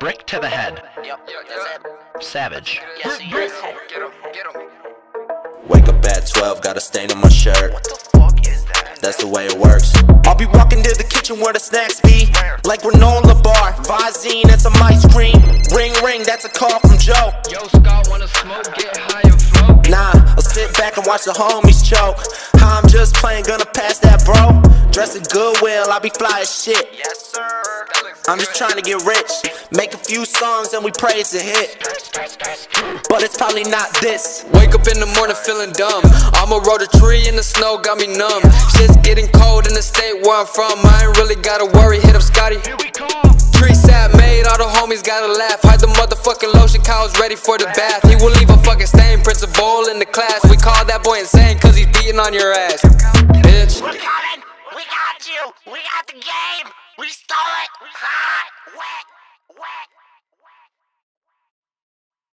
Brick to the head. Yep, that's it. Savage. Yes, he is. Get him, get him. Wake up at 12, got a stain on my shirt. What the fuck is that? That's the way it works. I'll be walking to the kitchen where the snacks be. Like granola bar, Visine, and some ice cream. Ring, ring, that's a call from Joe. Yo, Scott, wanna smoke? Get high and flow. Nah, I'll sit back and watch the homies choke. I'm just playing, gonna pass that, bro. Dress in Goodwill, I'll be fly as shit. I'm just trying to get rich. Make a few songs and we pray it's a hit. But it's probably not this. Wake up in the morning feeling dumb. I'ma roll a tree in the snow, got me numb. Shit's getting cold in the state where I'm from. I ain't really gotta worry, hit up Scotty. Here we come. Treesap made, all the homies gotta laugh. Hide the motherfucking lotion, cows ready for the bath. He will leave a fucking stain, Prince of principal in the class. We call that boy insane, cause he's beating on your ass. Bitch. Game. We stole it. Hot, wet.